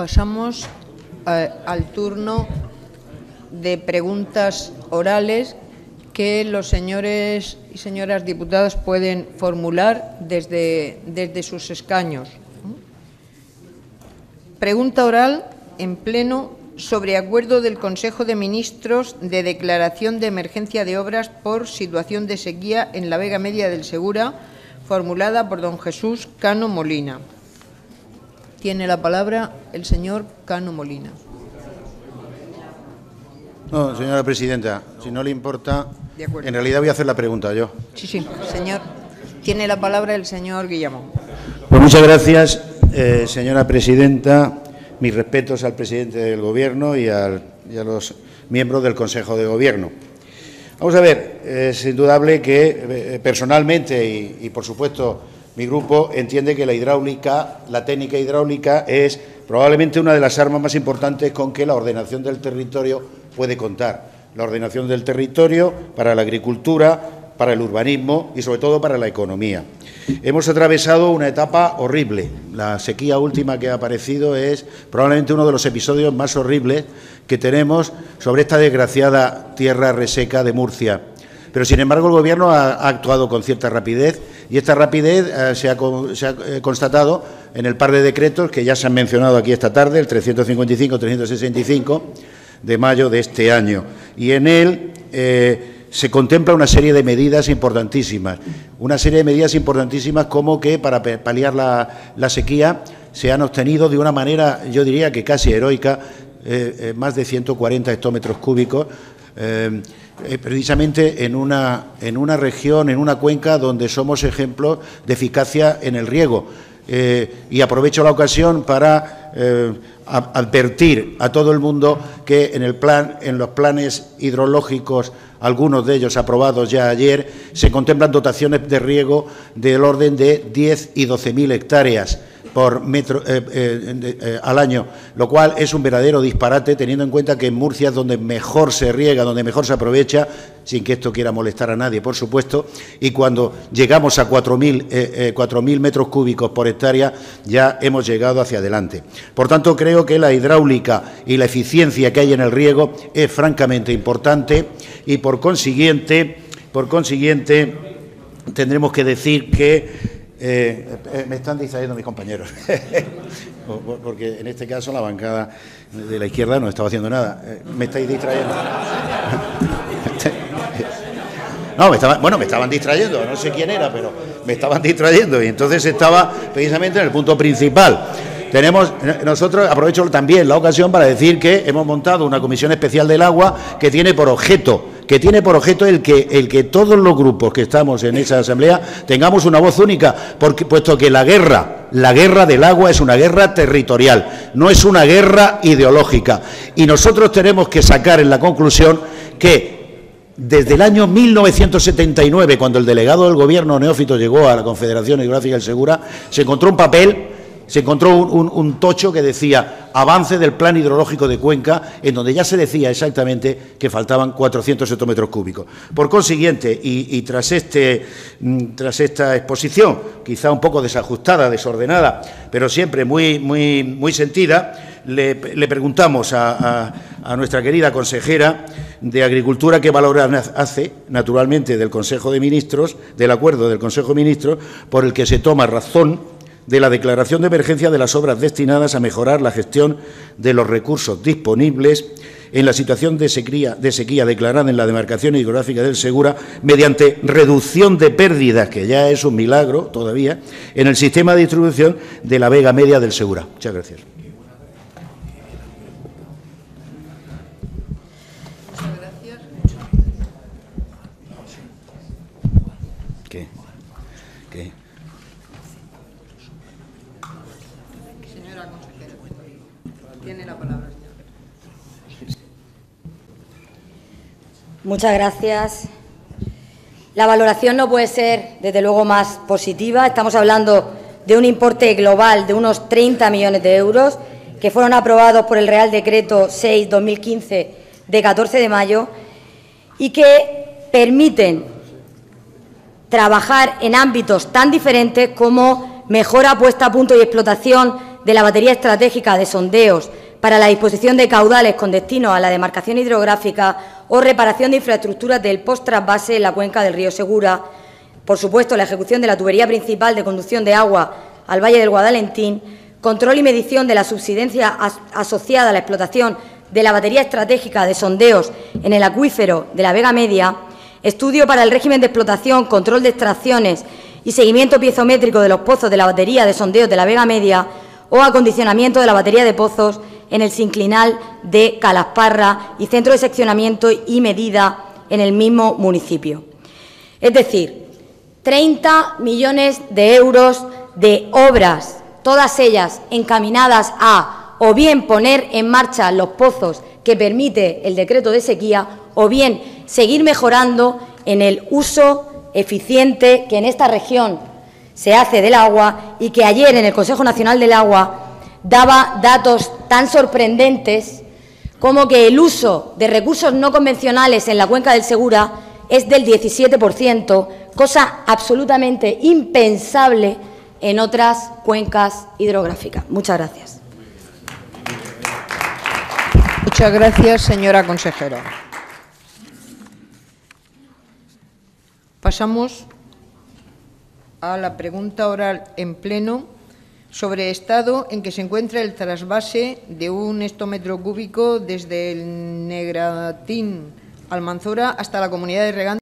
Pasamos eh, al turno de preguntas orales que los señores y señoras diputados pueden formular desde, desde sus escaños. Pregunta oral en pleno sobre acuerdo del Consejo de Ministros de declaración de emergencia de obras por situación de sequía en la Vega Media del Segura, formulada por don Jesús Cano Molina. Tiene la palabra el señor Cano Molina. No, señora presidenta, si no le importa, De acuerdo. en realidad voy a hacer la pregunta yo. Sí, sí, señor. Tiene la palabra el señor Guillamón. Pues muchas gracias, eh, señora presidenta. Mis respetos al presidente del Gobierno y, al- y a los miembros del Consejo de Gobierno. Vamos a ver, es indudable que eh, personalmente y, y, por supuesto, mi grupo entiende que la hidráulica, la técnica hidráulica, es probablemente una de las armas más importantes con que la ordenación del territorio puede contar. La ordenación del territorio para la agricultura, para el urbanismo y, sobre todo, para la economía. Hemos atravesado una etapa horrible. La sequía última que ha aparecido es probablemente uno de los episodios más horribles que tenemos sobre esta desgraciada tierra reseca de Murcia. Pero, sin embargo, el Gobierno ha, actuado con cierta rapidez y esta rapidez eh, se ha, eh, constatado en el par de decretos que ya se han mencionado aquí esta tarde, el 355-365 de mayo de este año. Y en él eh, se contempla una serie de medidas importantísimas. Una serie de medidas importantísimas como que para paliar la, sequía se han obtenido de una manera, yo diría que casi heroica, más de 140 hectómetros cúbicos. Eh, eh, precisamente en una, en una región, en una cuenca donde somos ejemplo de eficacia en el riego. Eh, y aprovecho la ocasión para eh, advertir a todo el mundo que en el plan, en los planes hidrológicos, algunos de ellos aprobados ya ayer, se contemplan dotaciones de riego del orden de 10 y 12 mil hectáreas por metro eh, eh, eh, al año, lo cual es un verdadero disparate teniendo en cuenta que en Murcia es donde mejor se riega, donde mejor se aprovecha, sin que esto quiera molestar a nadie, por supuesto, y cuando llegamos a 4.000 eh, eh, 4.000 metros cúbicos por hectárea ya hemos llegado hacia adelante. Por tanto, creo que la hidráulica y la eficiencia que hay en el riego es francamente importante y por consiguiente, por consiguiente tendremos que decir que eh, eh, me están distrayendo mis compañeros, Por- por- porque en este caso la bancada de la izquierda no estaba haciendo nada. Eh, me estáis distrayendo. No, me estaban, bueno, me estaban distrayendo, no sé quién era, pero me estaban distrayendo y entonces estaba precisamente en el punto principal. Tenemos, nosotros aprovecho también la ocasión para decir que hemos montado una comisión especial del agua que tiene por objeto, que tiene por objeto el que, todos los grupos que estamos en esa asamblea tengamos una voz única, porque, puesto que la guerra, la guerra del agua es una guerra territorial, no es una guerra ideológica. Y nosotros tenemos que sacar en la conclusión que desde el año 1979, cuando el delegado del gobierno neófito llegó a la Confederación Hidrográfica del Segura, se encontró un papel, se encontró un, tocho que decía avance del plan hidrológico de Cuenca, en donde ya se decía exactamente que faltaban 400 hectómetros cúbicos. Por consiguiente, y, tras, este, mm, esta exposición, quizá un poco desajustada, desordenada, pero siempre muy, muy, muy sentida, le, preguntamos a, a- nuestra querida consejera de Agricultura qué valoración hace, naturalmente, del Consejo de Ministros, del acuerdo del Consejo de Ministros, por el que se toma razón de la declaración de emergencia de las obras destinadas a mejorar la gestión de los recursos disponibles en la situación de sequía, de sequía declarada en la demarcación hidrográfica del Segura mediante reducción de pérdidas, que ya es un milagro todavía, en el sistema de distribución de la Vega Media del Segura. Muchas gracias. Señora consejera, tiene la palabra. Muchas gracias. La valoración no puede ser, desde luego, más positiva. Estamos hablando de un importe global de unos 30 millones de euros que fueron aprobados por el Real Decreto 6-2015 de 14 de mayo y que permiten trabajar en ámbitos tan diferentes como mejora puesta a punto y explotación de la batería estratégica de sondeos para la disposición de caudales con destino a la demarcación hidrográfica o reparación de infraestructuras del post-trasvase en la cuenca del río Segura. Por supuesto, la ejecución de la tubería principal de conducción de agua al Valle del Guadalentín, control y medición de la subsidencia asociada a la explotación de la batería estratégica de sondeos en el acuífero de la Vega Media, estudio para el régimen de explotación, control de extracciones y seguimiento piezométrico de los pozos de la batería de sondeos de la Vega Media o acondicionamiento de la batería de pozos en el sinclinal de Calasparra y centro de seccionamiento y medida en el mismo municipio. Es decir, 30 millones de euros de obras, todas ellas encaminadas a o bien poner en marcha los pozos que permite el decreto de sequía o bien seguir mejorando en el uso eficiente que en esta región se hace del agua y que ayer en el Consejo Nacional del Agua daba datos tan sorprendentes como que el uso de recursos no convencionales en la cuenca del Segura es del 17%, cosa absolutamente impensable en otras cuencas hidrográficas. Muchas gracias. Muchas gracias, señora consejera. Pasamos a la pregunta oral en pleno sobre estado en que se encuentra el trasvase de un hectómetro cúbico desde el Negratín Almanzora hasta la comunidad de